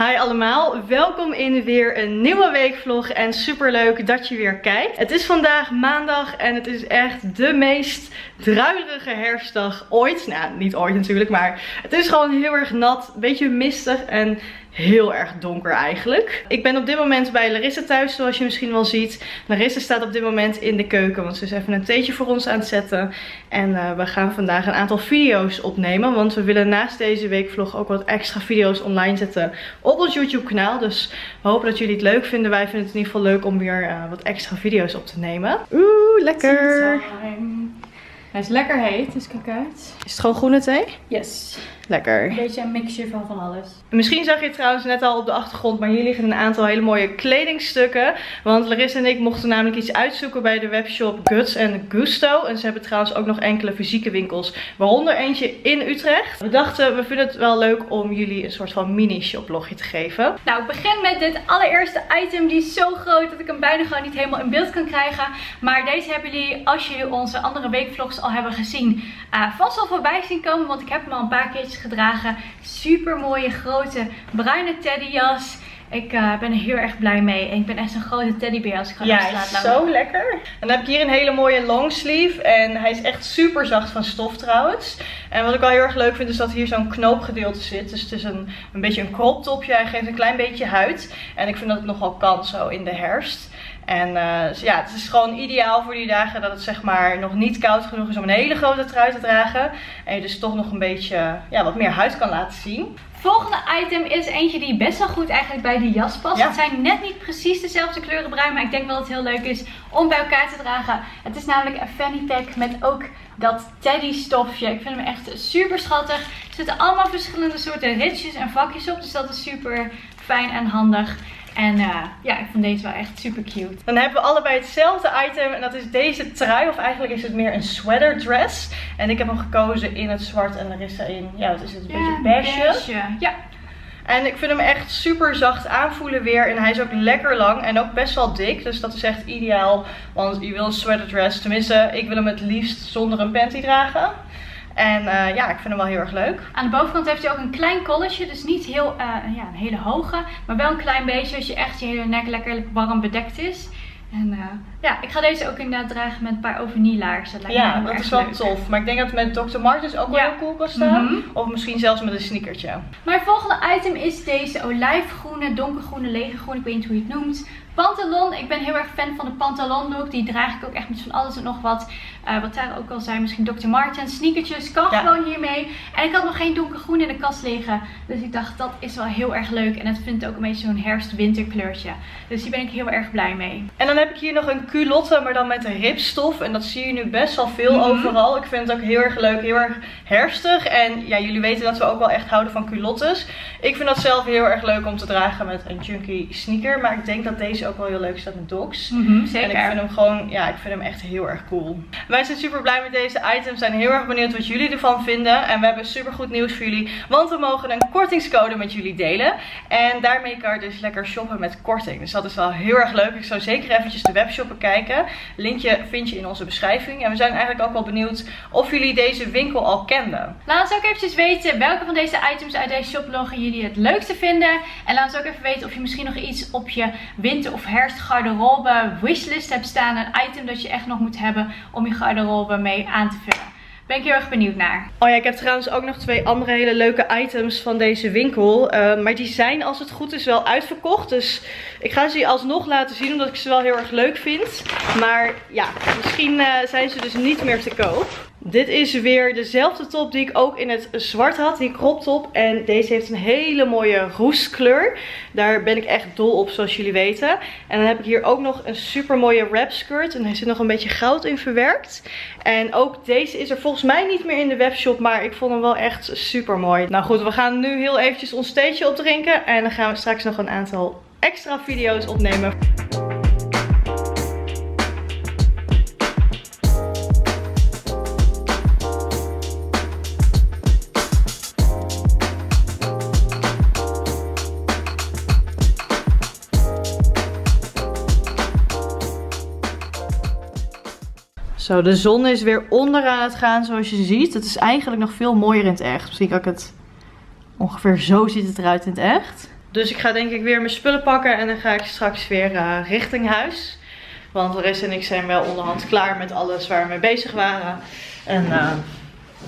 Hi allemaal, welkom in weer een nieuwe weekvlog en super leuk dat je weer kijkt. Het is vandaag maandag en het is echt de meest druilerige herfstdag ooit. Nou, niet ooit natuurlijk, maar het is gewoon heel erg nat, een beetje mistig en heel erg donker eigenlijk. Ik ben op dit moment bij Larissa thuis, zoals je misschien wel ziet. Larissa staat op dit moment in de keuken, want ze is even een theetje voor ons aan het zetten. En uh, we gaan vandaag een aantal video's opnemen, want we willen naast deze weekvlog ook wat extra video's online zetten op ons YouTube kanaal. Dus we hopen dat jullie het leuk vinden. Wij vinden het in ieder geval leuk om weer uh, wat extra video's op te nemen. Oeh, lekker! Hij is lekker heet, dus kijk uit. Is het gewoon groene thee? Yes. Lekker. Een beetje een mixje van van alles. Misschien zag je het trouwens net al op de achtergrond, maar hier liggen een aantal hele mooie kledingstukken. Want Larissa en ik mochten namelijk iets uitzoeken bij de webshop Guts Gusto. En ze hebben trouwens ook nog enkele fysieke winkels, waaronder eentje in Utrecht. We dachten, we vinden het wel leuk om jullie een soort van mini shoplogje te geven. Nou, ik begin met dit allereerste item. Die is zo groot dat ik hem bijna gewoon niet helemaal in beeld kan krijgen. Maar deze hebben jullie, als jullie onze andere weekvlogs al hebben gezien, uh, vast al voorbij zien komen. Want ik heb hem al een paar keertjes gedragen. Super mooie grote bruine teddyjas. Ik uh, ben er heel erg blij mee. En ik ben echt een grote teddybeer als ik ga ja, Ja, zo lekker. En dan heb ik hier een hele mooie longsleeve. En hij is echt super zacht van stof trouwens. En wat ik wel heel erg leuk vind is dat hier zo'n knoopgedeelte zit. Dus het is een, een beetje een crop topje. Hij geeft een klein beetje huid. En ik vind dat het nogal kan zo in de herfst. En uh, ja, het is gewoon ideaal voor die dagen dat het zeg maar nog niet koud genoeg is om een hele grote trui te dragen. En je dus toch nog een beetje ja, wat meer huid kan laten zien. Volgende item is eentje die best wel goed eigenlijk bij de jas past. Het zijn net niet precies dezelfde kleuren bruin, maar ik denk wel dat het heel leuk is om bij elkaar te dragen. Het is namelijk een fanny pack met ook dat teddy stofje. Ik vind hem echt super schattig. Er zitten allemaal verschillende soorten ritjes en vakjes op, dus dat is super fijn en handig. En uh, ja, ik vond deze wel echt super cute. Dan hebben we allebei hetzelfde item. En dat is deze trui. Of eigenlijk is het meer een sweater dress. En ik heb hem gekozen in het zwart. En is in, ja wat is het, een beetje beige. beige. Ja. En ik vind hem echt super zacht aanvoelen weer. En hij is ook lekker lang en ook best wel dik. Dus dat is echt ideaal. Want je wil een sweater dress. Tenminste, ik wil hem het liefst zonder een panty dragen. En uh, ja, ik vind hem wel heel erg leuk. Aan de bovenkant heeft hij ook een klein colletje. Dus niet heel, uh, ja, een hele hoge. Maar wel een klein beetje als je echt je hele nek lekker warm bedekt is. En uh, ja, ik ga deze ook inderdaad dragen met een paar overnielaarzen. Ja, dat is wel tof. Maar ik denk dat het met Dr. Martens ook wel heel cool kan staan. Mm -hmm. Of misschien zelfs met een sneakertje. Mijn volgende item is deze olijfgroene, donkergroene, legergroen. Ik weet niet hoe je het noemt. Pantalon. Ik ben heel erg fan van de pantalon look. Die draag ik ook echt met van alles en nog wat. Uh, wat daar ook al zijn. Misschien Dr. Martens. Sneakertjes. Kan gewoon hiermee. En ik had nog geen donkergroen in de kast liggen. Dus ik dacht dat is wel heel erg leuk. En het vindt ook een beetje zo'n herfst-winter kleurtje. Dus hier ben ik heel erg blij mee. En dan heb ik hier nog een culotte. Maar dan met een ripstof. En dat zie je nu best wel veel mm -hmm. overal. Ik vind het ook heel erg leuk. Heel erg herfstig. En ja, jullie weten dat we ook wel echt houden van culottes. Ik vind dat zelf heel erg leuk om te dragen met een chunky sneaker. Maar ik denk dat deze ook wel heel leuk staat met dogs. Mm -hmm, zeker. En ik vind hem gewoon, ja, ik vind hem echt heel erg cool. Wij zijn super blij met deze items. Zijn heel erg benieuwd wat jullie ervan vinden. En we hebben super goed nieuws voor jullie. Want we mogen een kortingscode met jullie delen. En daarmee kan je dus lekker shoppen met korting. Dus dat is wel heel erg leuk. Ik zou zeker eventjes de webshop bekijken. Linkje vind je in onze beschrijving. En we zijn eigenlijk ook wel benieuwd of jullie deze winkel al kenden. Laat ons ook eventjes weten welke van deze items uit deze shoploggen jullie het leukste vinden. En laat ons ook even weten of je misschien nog iets op je winter of herfstgarderobe wishlist hebt staan. Een item dat je echt nog moet hebben om je garderobe mee aan te vullen. Ben ik heel erg benieuwd naar. Oh ja, ik heb trouwens ook nog twee andere hele leuke items van deze winkel. Uh, maar die zijn als het goed is wel uitverkocht. Dus ik ga ze alsnog laten zien omdat ik ze wel heel erg leuk vind. Maar ja, misschien uh, zijn ze dus niet meer te koop. Dit is weer dezelfde top die ik ook in het zwart had, die crop top. En deze heeft een hele mooie roestkleur. Daar ben ik echt dol op, zoals jullie weten. En dan heb ik hier ook nog een super mooie wrap skirt. En er zit nog een beetje goud in verwerkt. En ook deze is er volgens mij niet meer in de webshop, maar ik vond hem wel echt super mooi. Nou goed, we gaan nu heel eventjes ons theetje opdrinken. En dan gaan we straks nog een aantal extra video's opnemen. Zo, de zon is weer onder aan het gaan zoals je ziet. Het is eigenlijk nog veel mooier in het echt. Misschien kan ik het ongeveer zo ziet het eruit in het echt. Dus ik ga denk ik weer mijn spullen pakken en dan ga ik straks weer uh, richting huis. Want Larissa en ik zijn wel onderhand klaar met alles waar we mee bezig waren. En uh,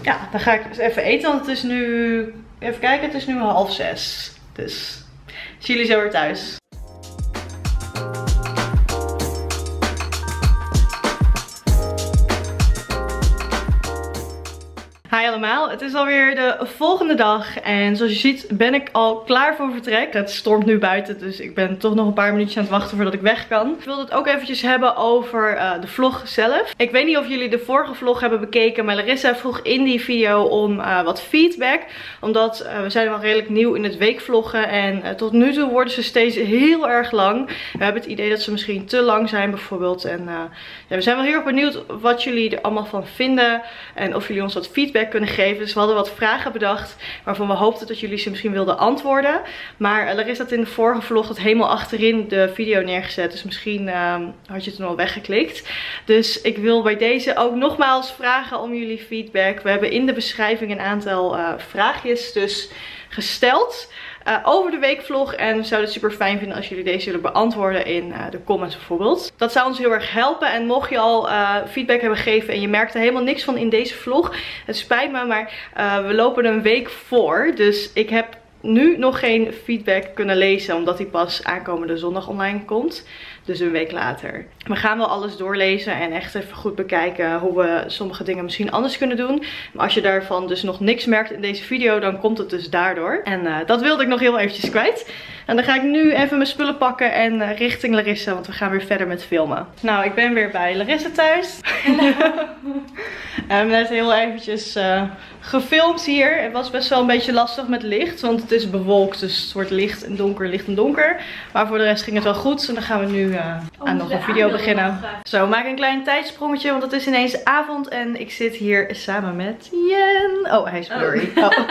ja, dan ga ik even eten, want het is nu, even kijken, het is nu half zes. Dus zie jullie zo weer thuis. Het is alweer de volgende dag en zoals je ziet ben ik al klaar voor vertrek. Het stormt nu buiten, dus ik ben toch nog een paar minuutjes aan het wachten voordat ik weg kan. Ik wilde het ook eventjes hebben over uh, de vlog zelf. Ik weet niet of jullie de vorige vlog hebben bekeken, maar Larissa vroeg in die video om uh, wat feedback. Omdat uh, we zijn wel redelijk nieuw in het weekvloggen en tot nu toe worden ze steeds heel erg lang. We hebben het idee dat ze misschien te lang zijn bijvoorbeeld. En ja, we zijn wel heel erg benieuwd wat jullie er allemaal van vinden en of jullie ons wat feedback kunnen geven. Dus we hadden wat vragen bedacht waarvan we hoopten dat jullie ze misschien wilden antwoorden. Maar Larissa had in de vorige vlog het helemaal achterin de video neergezet. Dus misschien uh, had je het toen al weggeklikt. Dus ik wil bij deze ook nogmaals vragen om jullie feedback. We hebben in de beschrijving een aantal uh, vraagjes dus gesteld. Uh, over de weekvlog. En we zouden het super fijn vinden als jullie deze willen beantwoorden in uh, de comments bijvoorbeeld. Dat zou ons heel erg helpen. En mocht je al uh, feedback hebben gegeven en je merkt er helemaal niks van in deze vlog. Het spijt me, maar we lopen een week voor. Dus ik heb nu nog geen feedback kunnen lezen. Omdat die pas aankomende zondag online komt. Dus een week later. We gaan wel alles doorlezen en echt even goed bekijken hoe we sommige dingen misschien anders kunnen doen. Maar als je daarvan dus nog niks merkt in deze video, dan komt het dus daardoor. En uh, dat wilde ik nog heel eventjes kwijt. En dan ga ik nu even mijn spullen pakken en uh, richting Larissa, want we gaan weer verder met filmen. Nou, ik ben weer bij Larissa thuis. we hebben net heel eventjes uh, gefilmd hier. Het was best wel een beetje lastig met licht, want het is bewolkt. Dus het wordt licht en donker, licht en donker. Maar voor de rest ging het wel goed. En dan gaan we nu uh, aan nog een video beginnen. Zo, we maken een klein tijdsprongetje, want het is ineens avond. En ik zit hier samen met Jen. Oh, hij is blurry. Oh. Oh.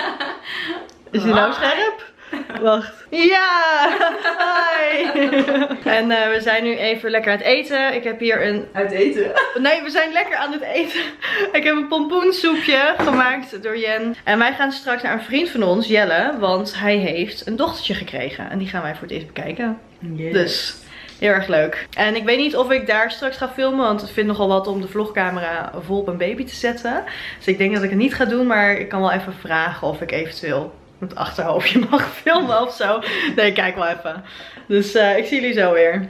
Is hij nou scherp? Wacht. Ja! Hi! en uh, we zijn nu even lekker aan het eten. Ik heb hier een... Uit eten? Nee, we zijn lekker aan het eten. Ik heb een pompoensoepje gemaakt door Jen. En wij gaan straks naar een vriend van ons, Jelle. Want hij heeft een dochtertje gekregen. En die gaan wij voor het eerst bekijken. Yes. Dus... Heel erg leuk. En ik weet niet of ik daar straks ga filmen. Want het vindt nogal wat om de vlogcamera vol op een baby te zetten. Dus ik denk dat ik het niet ga doen. Maar ik kan wel even vragen of ik eventueel het achterhoofdje mag filmen of zo. Nee, kijk wel even. Dus uh, ik zie jullie zo weer.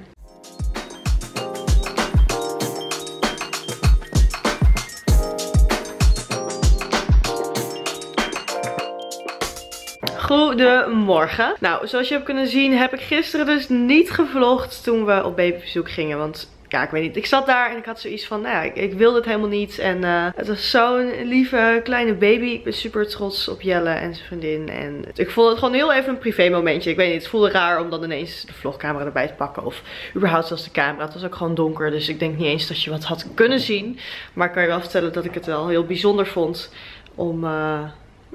Goedemorgen. Nou, zoals je hebt kunnen zien heb ik gisteren dus niet gevlogd toen we op babybezoek gingen. Want ja, ik weet niet. Ik zat daar en ik had zoiets van, nou ja, ik, ik wilde het helemaal niet. En uh, het was zo'n lieve kleine baby. Ik ben super trots op Jelle en zijn vriendin. En ik vond het gewoon heel even een privé momentje. Ik weet niet, het voelde raar om dan ineens de vlogcamera erbij te pakken. Of überhaupt zelfs de camera. Het was ook gewoon donker, dus ik denk niet eens dat je wat had kunnen zien. Maar ik kan je wel vertellen dat ik het wel heel bijzonder vond om... Uh,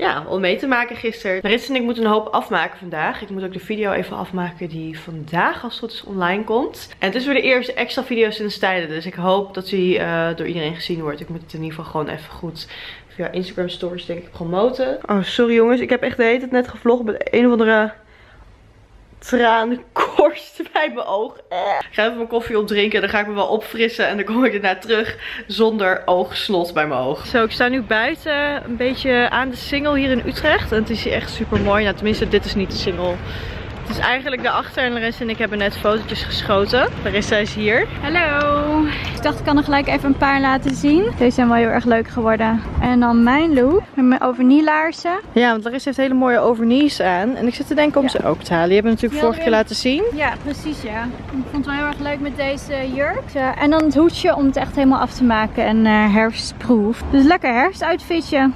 ja, om mee te maken gisteren. Larissa en ik moeten een hoop afmaken vandaag. Ik moet ook de video even afmaken die vandaag als het goed is online komt. En het is weer de eerste extra video sinds tijden. Dus ik hoop dat die uh, door iedereen gezien wordt. Ik moet het in ieder geval gewoon even goed via Instagram stories denk ik promoten. Oh, sorry jongens. Ik heb echt de hele tijd net gevlogd met een of andere traankorst bij mijn oog. Eh. Ik ga even mijn koffie opdrinken. Dan ga ik me wel opfrissen. En dan kom ik daarna terug zonder oogslot bij mijn oog. Zo, ik sta nu buiten. Een beetje aan de single hier in Utrecht. En het is hier echt super mooi. Nou, tenminste, dit is niet de single. Is eigenlijk daarachter en Larissa en ik hebben net fotootjes geschoten. Larissa is hier. Hallo. Ik dacht ik kan er gelijk even een paar laten zien. Deze zijn wel heel erg leuk geworden. En dan mijn look met mijn overnielaarzen. Ja, want Larissa heeft hele mooie overnies aan. En ik zit te denken om ja. ze ook te halen. Die hebben we natuurlijk vorige keer laten zien. Ja, precies ja. Ik vond het wel heel erg leuk met deze jurk. En dan het hoedje om het echt helemaal af te maken en uh, herfstproof. Dus lekker herfstuitfitje.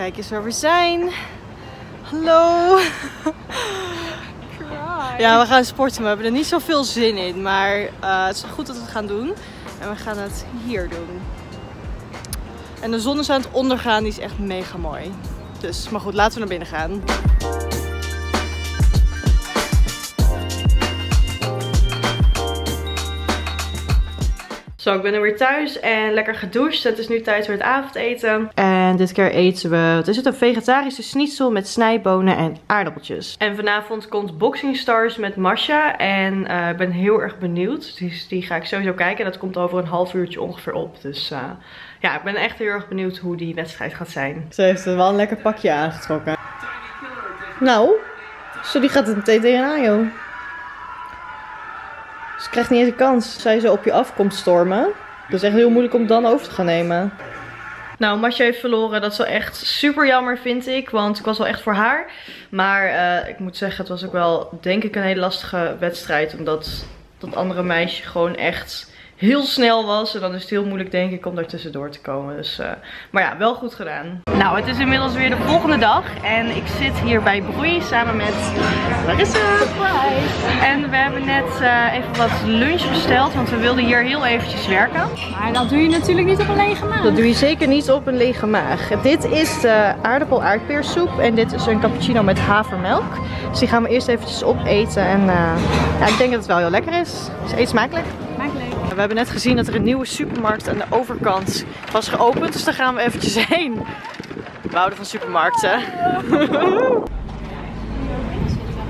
Kijk eens waar we zijn. Hallo. Ja, we gaan sporten. We hebben er niet zoveel zin in. Maar uh, het is goed dat we het gaan doen. En we gaan het hier doen. En de zon is aan het ondergaan. Die is echt mega mooi. Dus, maar goed, laten we naar binnen gaan. Zo, ik ben er weer thuis en lekker gedoucht. Het is nu tijd voor het avondeten. En dit keer eten we, wat is het, een vegetarische schnitzel met snijbonen en aardappeltjes. En vanavond komt Boxing Stars met Masha. En eh, ik ben heel erg benieuwd. Dus die ga ik sowieso kijken. Dat komt over een half uurtje ongeveer op. Dus uh, ja, ik ben echt heel erg benieuwd hoe die wedstrijd gaat zijn. Ze heeft wel een lekker pakje aangetrokken. Nou, zo die gaat het meteen tegenaan Ze krijgt niet eens een kans. Zij zo op je af komt stormen. Dat is echt heel moeilijk om dan over te gaan nemen. Nou, Masje heeft verloren. Dat is wel echt super jammer, vind ik. Want ik was wel echt voor haar. Maar uh, ik moet zeggen, het was ook wel, denk ik, een hele lastige wedstrijd. Omdat dat andere meisje gewoon echt heel snel was. En dan is het heel moeilijk denk ik om daar tussendoor te komen. Dus, uh, maar ja, wel goed gedaan. Nou, het is inmiddels weer de volgende dag. En ik zit hier bij Broei samen met Larissa. En we hebben net uh, even wat lunch besteld. Want we wilden hier heel eventjes werken. Maar dat doe je natuurlijk niet op een lege maag. Dat doe je zeker niet op een lege maag. Dit is de aardappel aardbeersoep. En dit is een cappuccino met havermelk. Dus die gaan we eerst eventjes opeten. En uh, ja, ik denk dat het wel heel lekker is. Dus eet smakelijk. We hebben net gezien dat er een nieuwe supermarkt aan de overkant was geopend. Dus daar gaan we eventjes heen. We houden van supermarkten.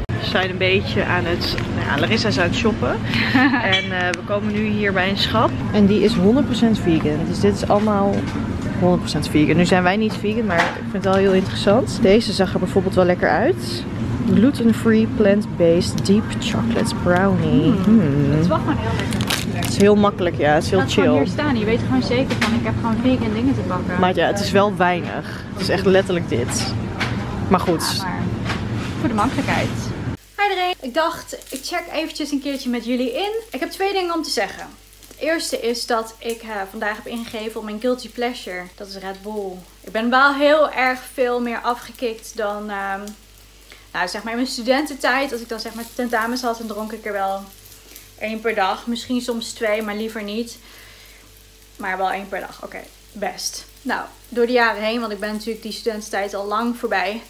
We zijn een beetje aan het, nou ja, Larissa is aan het shoppen. en uh, we komen nu hier bij een schap. En die is 100% vegan. Dus dit is allemaal 100% vegan. Nu zijn wij niet vegan, maar ik vind het wel heel interessant. Deze zag er bijvoorbeeld wel lekker uit. Gluten-free, plant-based, deep chocolate brownie. Mm, hmm. Het is wel gewoon heel lekker. Het is heel makkelijk, ja. Het is heel chill. hier staan. Je weet gewoon zeker van, ik heb gewoon vegan dingen te bakken. Maar ja, het is wel weinig. Het is echt letterlijk dit. Maar goed. Ja, maar voor de makkelijkheid. Hi iedereen. Ik dacht, ik check eventjes een keertje met jullie in. Ik heb twee dingen om te zeggen. Het eerste is dat ik uh, vandaag heb ingegeven op mijn guilty pleasure. Dat is Red Bull. Ik ben wel heel erg veel meer afgekikt dan... Uh, nou, zeg maar in mijn studententijd. Als ik dan zeg maar tentamens had, dan dronk ik er wel één per dag. Misschien soms twee, maar liever niet. Maar wel één per dag. Oké, best. Nou, door de jaren heen, want ik ben natuurlijk die studententijd al lang voorbij.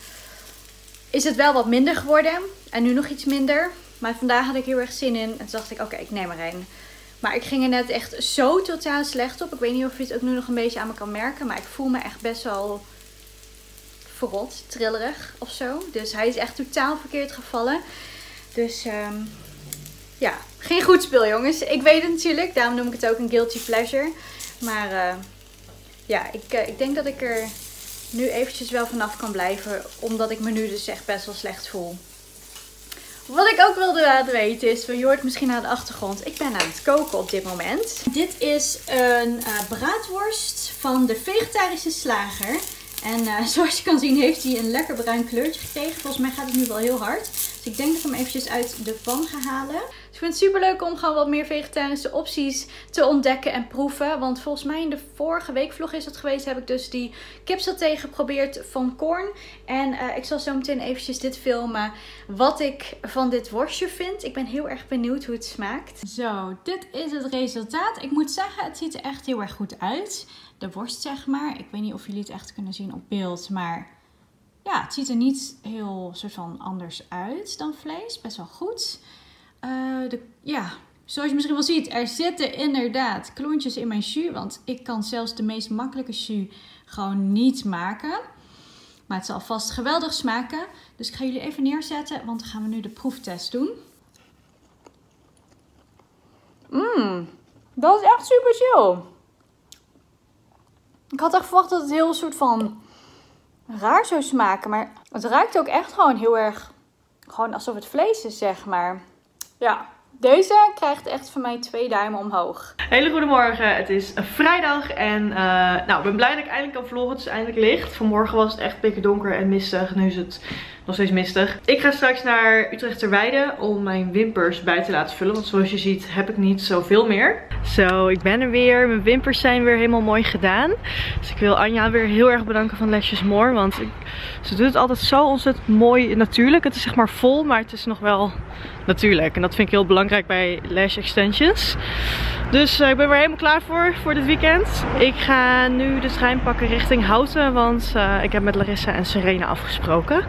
Is het wel wat minder geworden. En nu nog iets minder. Maar vandaag had ik heel erg zin in. En toen dacht ik, oké, ik neem er een. Maar ik ging er net echt zo totaal slecht op. Ik weet niet of je het ook nu nog een beetje aan me kan merken. Maar ik voel me echt best wel verrot, trillerig of zo. Dus hij is echt totaal verkeerd gevallen. Dus um, ja, geen goed speel jongens. Ik weet het natuurlijk, daarom noem ik het ook een guilty pleasure. Maar uh, ja, ik, uh, ik denk dat ik er nu eventjes wel vanaf kan blijven. Omdat ik me nu dus echt best wel slecht voel. Wat ik ook wilde laten weten is, je hoort misschien aan de achtergrond, ik ben aan het koken op dit moment. Dit is een uh, braadworst van de vegetarische slager. En zoals je kan zien heeft hij een lekker bruin kleurtje gekregen. Volgens mij gaat het nu wel heel hard. Dus ik denk dat ik hem eventjes uit de pan ga halen. Ik vind het super leuk om gewoon wat meer vegetarische opties te ontdekken en proeven. Want volgens mij in de vorige week vlog is het geweest. Heb ik dus die kipsaté geprobeerd van Korn. En uh, ik zal zo meteen eventjes dit filmen. Wat ik van dit worstje vind. Ik ben heel erg benieuwd hoe het smaakt. Zo, dit is het resultaat. Ik moet zeggen, het ziet er echt heel erg goed uit de worst, zeg maar. Ik weet niet of jullie het echt kunnen zien op beeld, maar ja, het ziet er niet heel soort van anders uit dan vlees. Best wel goed. Uh, de, ja, zoals je misschien wel ziet, er zitten inderdaad klontjes in mijn jus. Want ik kan zelfs de meest makkelijke jus gewoon niet maken. Maar het zal vast geweldig smaken. Dus ik ga jullie even neerzetten, want dan gaan we nu de proeftest doen. Mmm, dat is echt super chill. Ik had echt verwacht dat het heel soort van raar zou smaken. Maar het ruikt ook echt gewoon heel erg. Gewoon alsof het vlees is, zeg maar. Ja, deze krijgt echt van mij twee duimen omhoog. Hele goede morgen. Het is vrijdag en uh, nou, ik ben blij dat ik eindelijk kan vloggen. Het is eindelijk licht. Vanmorgen was het echt pikken donker en mistig. Nu is het nog steeds mistig. Ik ga straks naar Utrecht Terweide om mijn wimpers bij te laten vullen. Want zoals je ziet heb ik niet zoveel meer. Zo, ik ben er weer. Mijn wimpers zijn weer helemaal mooi gedaan. Dus ik wil Anja weer heel erg bedanken van Lesjes More. Want ik, ze doet het altijd zo ontzettend mooi natuurlijk. Het is zeg maar vol, maar het is nog wel natuurlijk. En dat vind ik heel belangrijk bij lash extensions. Dus uh, ik ben weer helemaal klaar voor, voor dit weekend. Ik ga nu de trein pakken richting Houten. Want uh, ik heb met Larissa en Serena afgesproken.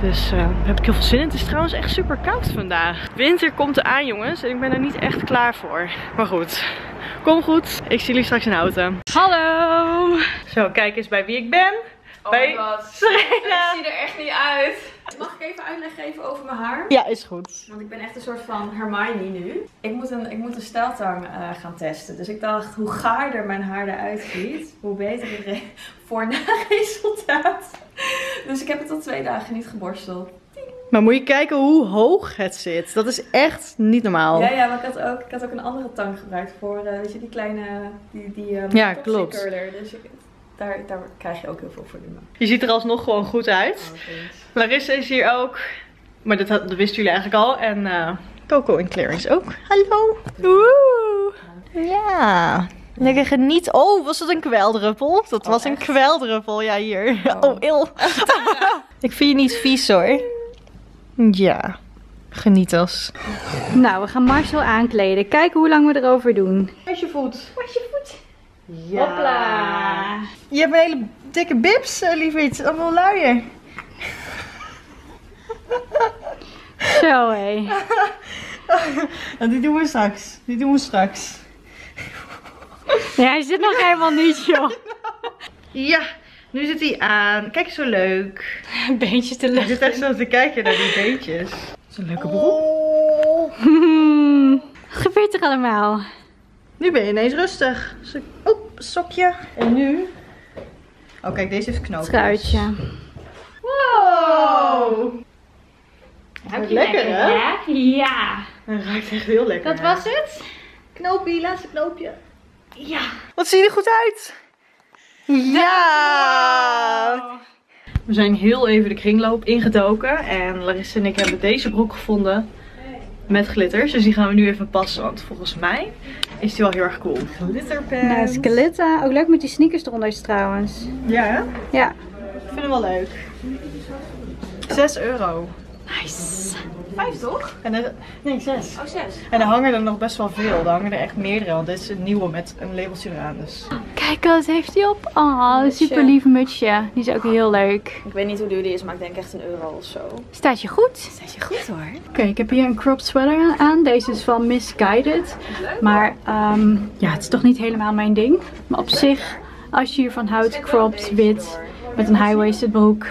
Dus uh, daar heb ik heel veel zin in. Het is trouwens echt super koud vandaag. Winter komt eraan jongens. En ik ben er niet echt klaar voor. Maar goed, Kom goed. Ik zie jullie straks in de auto. Hallo! Zo, kijk eens bij wie ik ben. Oh bij. Serena. Ik zie er echt niet uit. Mag ik even uitleg geven over mijn haar? Ja, is goed. Want ik ben echt een soort van Hermione nu. Ik moet een, ik moet een stijltang eh, gaan testen. Dus ik dacht, hoe gaarder mijn haar eruit ziet, hoe beter het voor na resultaat. Dus ik heb het al twee dagen niet geborsteld. Maar moet je kijken hoe hoog het zit. Dat is echt niet normaal. Ja, ja, maar ik had ook, ik had ook een andere tang gebruikt voor, eh, weet je, die kleine, die, die ehm, Ja, klopt. curler. Dus ik, daar, daar krijg je ook heel veel volume. Je ziet er alsnog gewoon goed uit. Oh. Larissa is hier ook. Maar dat, dat wisten jullie eigenlijk al. En eh, Coco en Clarence ook. Hallo. Woe. Ja. Lekker geniet. Oh, was dat een kweldruppel? Dat Oh, was een kweldruppel. Ja, hier. Oh, Oh. il. Ik vind je niet vies hoor. Ja. Geniet als. Nou, we gaan Marcel aankleden. Kijken hoe lang we erover doen. Waar is je voet? Was je voet? Ja. Hopla. Je hebt een hele dikke bibs, uh, lieverd. Allemaal luier. Zo hé. En die doen we straks. Die doen we straks. Nee, hij zit nog helemaal niet, joh. Ja, nu zit hij aan. Kijk, zo leuk. Een beentje te Hij lucht. zit echt zo te kijken naar die beentjes. Dat is een leuke broek. Wat gebeurt er allemaal? Nu ben je ineens rustig. Oep, sokje. En nu? Oh, kijk, deze heeft knoopjes. Truitje. Wow. Ruikt lekker, hè? Ja. Hij ruikt echt heel lekker. Dat was het? Knoopje, laatste knoopje. Ja. Wat zie je er goed uit? Ja! We zijn heel even de kringloop ingedoken. En Larissa en ik hebben deze broek gevonden. Met glitters. Dus die gaan we nu even passen. Want volgens mij is die wel heel erg cool. Glitterpants. Nou, skeletten. Ook leuk met die sneakers eronder is trouwens. Ja, hè? Ja. Ik vind hem wel leuk. 6 euro. Nice. Vijf toch? En er, nee, 6. Oh, zes. En er hangen er nog best wel veel. Er hangen er echt meerdere. Want dit is een nieuwe met een labeltje eraan. Dus. Kijk, wat heeft hij op? Oh, super lief mutsje. Die is ook heel leuk. Ik weet niet hoe duur die is, maar ik denk echt een euro of zo. Staat je goed? Staat je goed hoor. Oké, ik heb hier een cropped sweater aan. Deze is van Misguided. Maar ehm, ja, het is toch niet helemaal mijn ding. Maar op zich, als je hiervan houdt, cropped, wit, met een high-waisted broek,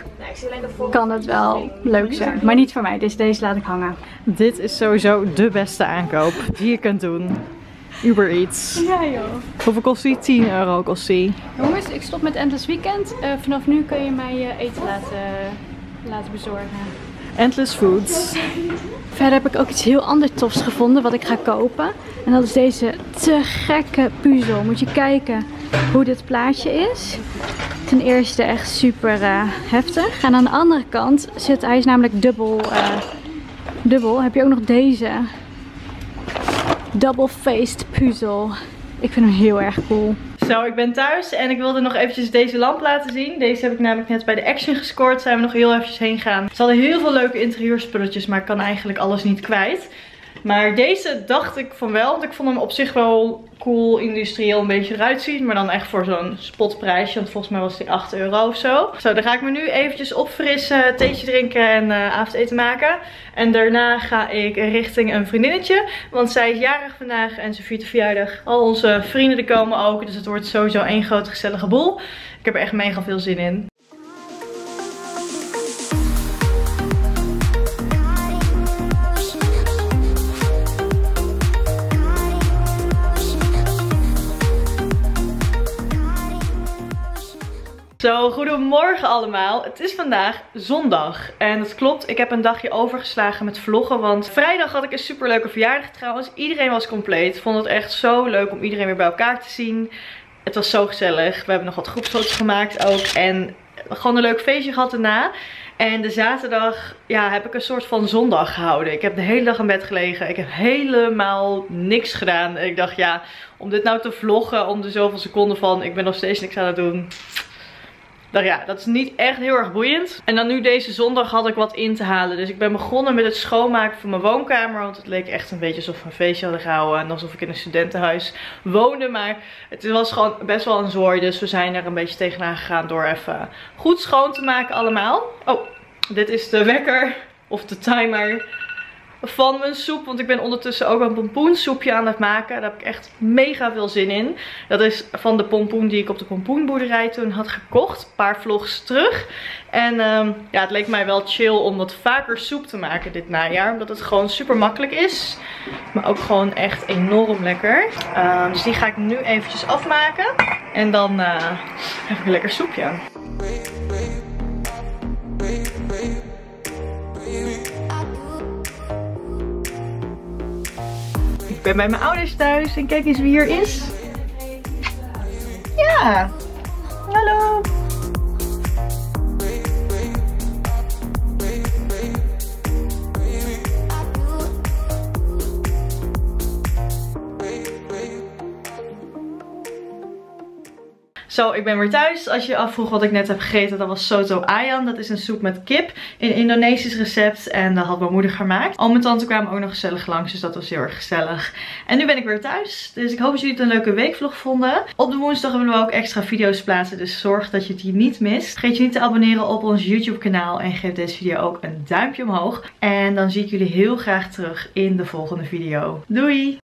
Kan dat wel leuk zijn. Maar niet voor mij, dus deze laat ik hangen. Dit is sowieso de beste aankoop die je kunt doen. Uber Eats. Ja joh. Hoeveel kost die? 10 euro kost die. Jongens, ik stop met Endless Weekend. Eh, vanaf nu kun je mij eh, eten laten, laten bezorgen. Endless Foods. Verder heb ik ook iets heel anders tofs gevonden wat ik ga kopen. En dat is deze te gekke puzzel. Moet je kijken hoe dit plaatje is. Ten eerste echt super eh, heftig. En aan de andere kant zit hij is namelijk dubbel. eh, dubbel. Heb je ook nog deze double-faced puzzel. Ik vind hem heel erg cool. Zo, ik ben thuis en ik wilde nog eventjes deze lamp laten zien. Deze heb ik namelijk net bij de Action gescoord. Zijn we nog heel eventjes heen gegaan. Ze hadden heel veel leuke interieurspulletjes, maar ik kan eigenlijk alles niet kwijt. Maar deze dacht ik van wel, want ik vond hem op zich wel cool, industrieel een beetje eruit zien. Maar dan echt voor zo'n spotprijsje, want volgens mij was die 8 euro of zo. Zo, dan ga ik me nu eventjes opfrissen, theetje drinken en eh, avondeten maken. En daarna ga ik richting een vriendinnetje, want zij is jarig vandaag en ze viert de verjaardag. Al onze vrienden er komen ook, dus het wordt sowieso één grote gezellige boel. Ik heb er echt mega veel zin in. Zo, goedemorgen allemaal. Het is vandaag zondag. En dat klopt, ik heb een dagje overgeslagen met vloggen. Want vrijdag had ik een superleuke verjaardag trouwens. Iedereen was compleet. Vond het echt zo leuk om iedereen weer bij elkaar te zien. Het was zo gezellig. We hebben nog wat groepsfoto's gemaakt ook. En gewoon een leuk feestje gehad daarna. En de zaterdag ja, heb ik een soort van zondag gehouden. Ik heb de hele dag in bed gelegen. Ik heb helemaal niks gedaan. En ik dacht ja, om dit nou te vloggen om de zoveel seconden van ik ben nog steeds niks aan het doen. Nou ja, dat is niet echt heel erg boeiend. En dan nu deze zondag had ik wat in te halen. Dus ik ben begonnen met het schoonmaken van mijn woonkamer. Want het leek echt een beetje alsof we een feestje hadden gehouden. En alsof ik in een studentenhuis woonde. Maar het was gewoon best wel een zooi. Dus we zijn er een beetje tegenaan gegaan door even goed schoon te maken allemaal. Oh, dit is de wekker. Of de timer. Van mijn soep. Want ik ben ondertussen ook een pompoensoepje aan het maken. Daar heb ik echt mega veel zin in. Dat is van de pompoen die ik op de pompoenboerderij toen had gekocht. Een paar vlogs terug. En ehm, ja, het leek mij wel chill om wat vaker soep te maken dit najaar. Omdat het gewoon super makkelijk is. Maar ook gewoon echt enorm lekker. Ehm, dus die ga ik nu eventjes afmaken. En dan uh, heb ik een lekker soepje. Ben bij mijn ouders thuis en kijk eens wie hier is. Ja, hallo. Zo, ik ben weer thuis. Als je afvroeg wat ik net heb gegeten, dat was soto ayam. Dat is een soep met kip. Een Indonesisch recept. En dat had mijn moeder gemaakt. Al mijn tante kwamen ook nog gezellig langs, dus dat was heel erg gezellig. En nu ben ik weer thuis. Dus ik hoop dat jullie het een leuke weekvlog vonden. Op de woensdag hebben we ook extra video's plaatsen, dus zorg dat je die niet mist. Vergeet je niet te abonneren op ons YouTube kanaal. En geef deze video ook een duimpje omhoog. En dan zie ik jullie heel graag terug in de volgende video. Doei!